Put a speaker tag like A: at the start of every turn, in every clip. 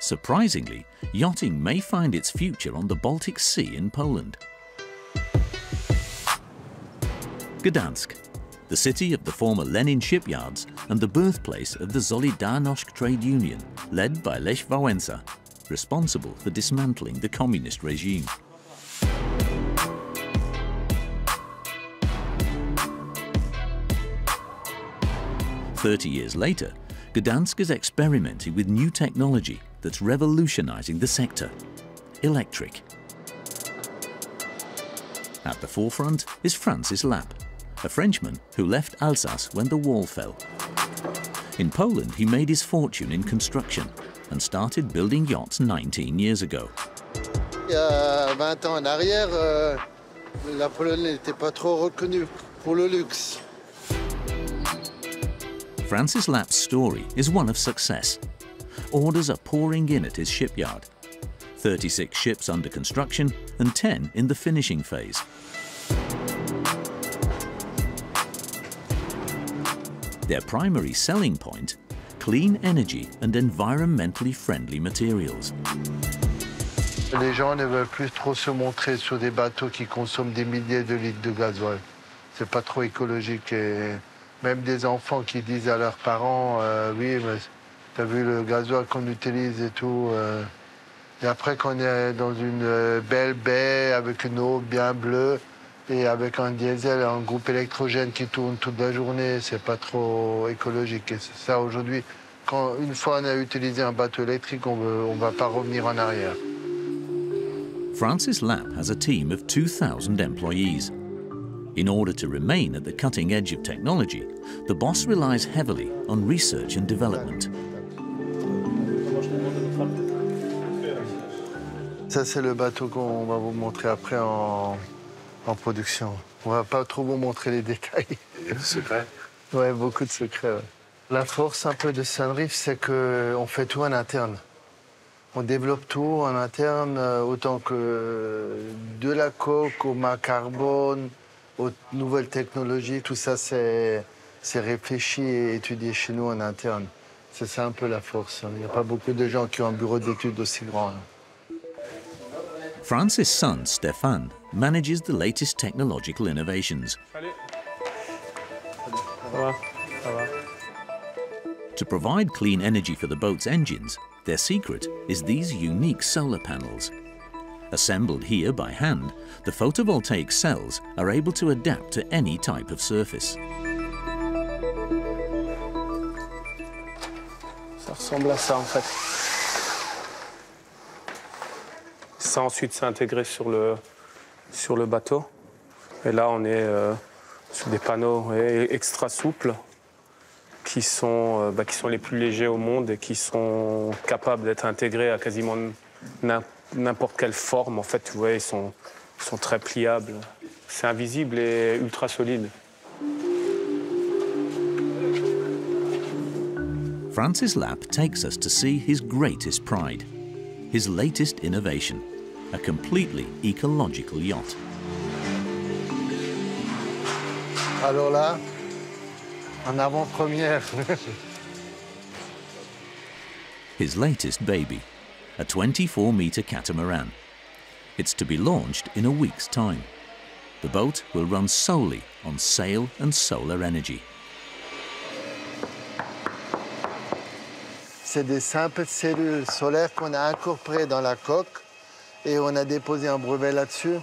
A: Surprisingly, yachting may find its future on the Baltic Sea in Poland. Gdansk, the city of the former Lenin shipyards and the birthplace of the Solidarność trade union, led by Lech Wałęsa, responsible for dismantling the communist regime. Thirty years later, Gdansk is experimenting with new technology that's revolutionizing the sector, electric. At the forefront is Francis Lapp, a Frenchman who left Alsace when the wall fell. In Poland, he made his fortune in construction and started building yachts 19 years ago.
B: Il y a 20 ans en arrière, euh, la Pologne n'était pas trop reconnue pour le luxe.
A: Francis Lapp's story is one of success. Orders are pouring in at his shipyard. 36 ships under construction and 10 in the finishing phase. Their primary selling point clean energy and environmentally friendly materials.
B: Les gens ne veulent plus trop se montrer sur des bateaux qui consomment des milliers de litres de gasoil. C'est pas trop écologique et même des enfants qui disent à leurs parents euh, oui mais t'as vu le gasoil qu'on utilise et tout. euh. Et après qu'on est dans une euh, belle baie avec une eau bien bleue et avec un diesel, un groupe électrogène qui tourne toute la journée, c'est pas trop écologique. Et c'est ça aujourd'hui, quand une fois on a utilisé un bateau électrique, on on va pas revenir en arrière.
A: Francis Lapp has a team of 2,000 employees. In order to remain at the cutting edge of technology, the boss relies heavily on research and development.
B: Ça, c'est le bateau qu'on va vous montrer après en, en production. On va pas trop vous montrer les détails.
C: Secret.
B: Ouais, beaucoup de secrets. ouais. La force un peu de Sunreef, c'est qu'on fait tout en interne. On développe tout en interne, euh, autant que de la coque au mât carbone, aux nouvelles technologies. Tout ça, c'est c'est réfléchi et étudié chez nous en interne. C'est ça un peu la force. Il n'y a pas beaucoup de gens qui ont un bureau d'études aussi grand. hein.
A: Francis' son, Stefan, manages the latest technological innovations. To provide clean energy for the boat's engines, their secret is these unique solar panels. Assembled here by hand, the photovoltaic cells are able to adapt to any type of surface.
C: Ça ressemble à ça en fait. Ça ensuite s'est intégré sur le, sur le bateau. Et là on est euh, sur des panneaux extra souples qui sont, euh, bah, qui sont les plus légers au monde et qui sont capables d'être intégrés à quasiment n'im- n'importe quelle forme. En fait, vous voyez, ils sont, ils sont très pliables. C'est invisible et ultra solide.
A: Francis Lapp takes us to see his greatest pride, his latest innovation, a completely ecological yacht.
B: Alors là, en avant-première.
A: His latest baby, a 24 metre catamaran. It's to be launched in a week's time. The boat will run solely on sail and solar energy.
B: C'est des simples cellules solaires qu'on a incorporées dans la coque et on a déposé un brevet là-dessus.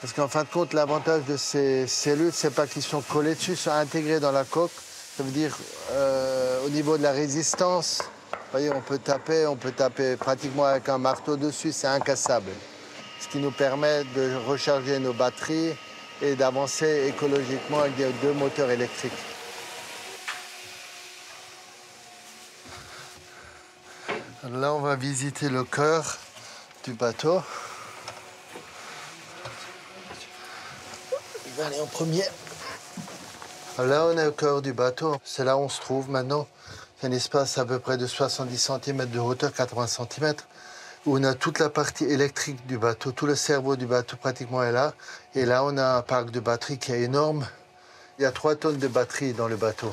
B: Parce qu'en fin de compte, l'avantage de ces cellules, c'est pas qu'ils sont collés dessus, ils sont intégrés dans la coque. Ça veut dire euh, au niveau de la résistance, vous voyez, on peut taper, on peut taper pratiquement avec un marteau dessus, c'est incassable. Ce qui nous permet de recharger nos batteries et d'avancer écologiquement avec deux moteurs électriques. Là, on va visiter le cœur du bateau. Il va aller en premier. Là, on est au cœur du bateau. C'est là où on se trouve maintenant. C'est un espace à peu près de 70 cm de hauteur, 80 cm, où on a toute la partie électrique du bateau. Tout le cerveau du bateau pratiquement est là. Et là, on a un parc de batteries qui est énorme. Il y a 3 tonnes de batteries dans le bateau.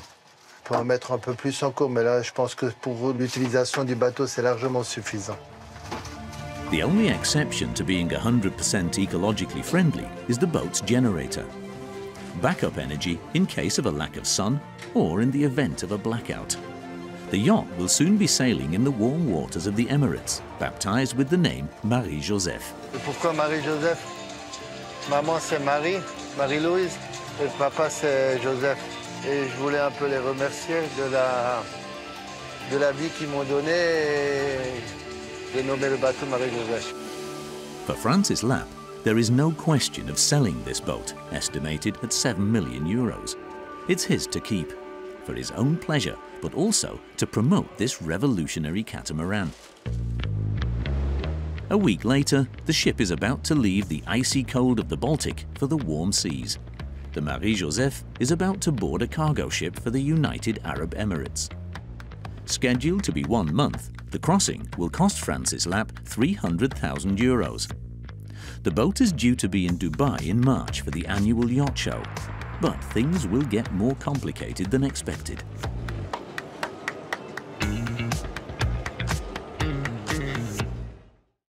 B: peut en mettre un peu plus en cours, mais là, je pense que pour l'utilisation du bateau, c'est largement suffisant.
A: The only exception to being 100% ecologically friendly is the boat's generator. Backup energy in case of a lack of sun or in the event of a blackout. The yacht will soon be sailing in the warm waters of the Emirates, baptized with the name Marie-Joseph.
B: Pourquoi Marie-Joseph Maman, c'est Marie, Marie-Louise, et papa, c'est Joseph. Et je voulais un peu les remercier de la, de la vie qu'ils m'ont donnée. et
A: For Francis Lapp, there is no question of selling this boat, estimated at 7 million euros. It's his to keep, for his own pleasure, but also to promote this revolutionary catamaran. A week later, the ship is about to leave the icy cold of the Baltic for the warm seas. The Marie-Joseph is about to board a cargo ship for the United Arab Emirates. Scheduled to be one month, the crossing will cost Francis Lapp 300,000 euros. The boat is due to be in Dubai in March for the annual yacht show, but things will get more complicated than expected.